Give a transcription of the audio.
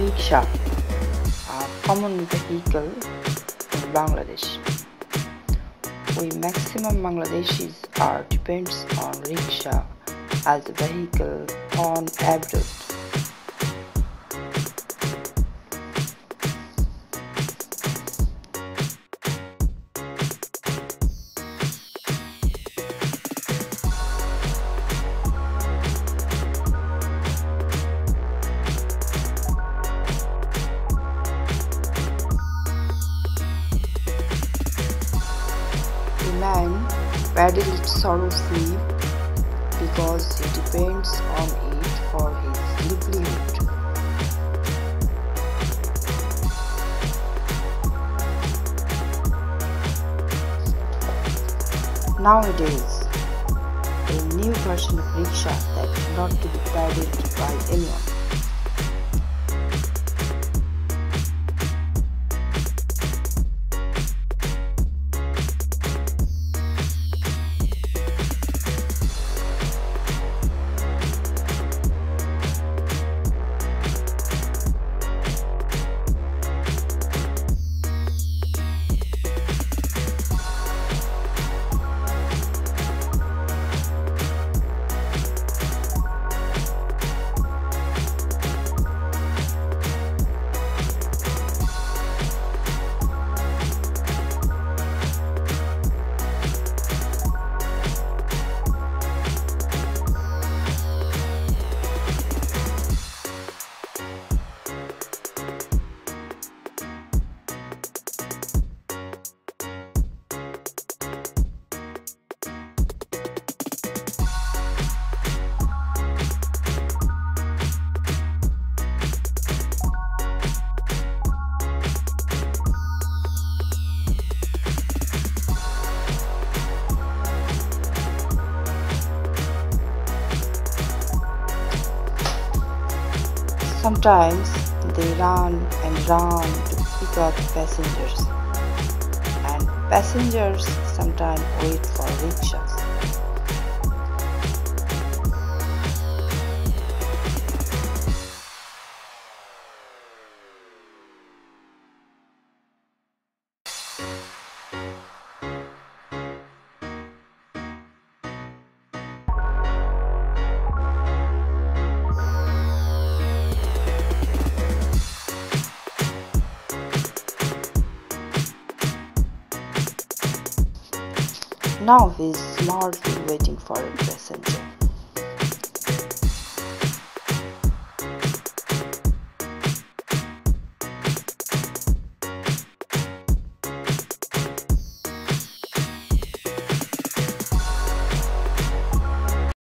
a common vehicle in Bangladesh. We maximum Bangladeshis are depends on rickshaw as a vehicle on abroad. The man paddled sorrowfully because he depends on it for his livelihood. Nowadays, a new version of rickshaw that is not to be paddled by anyone. Sometimes they run and run to pick up passengers, and passengers sometimes wait for rickshaws. Now he is smartly waiting for a passenger.